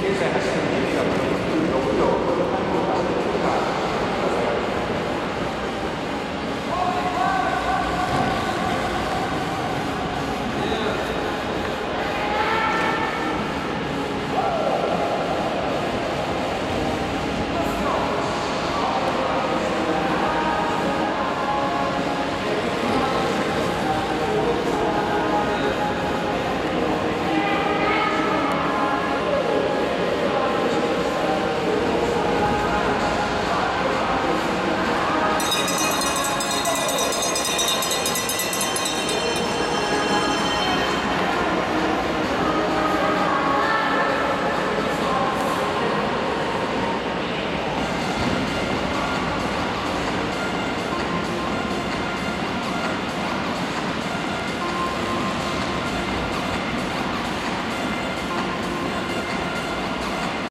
現在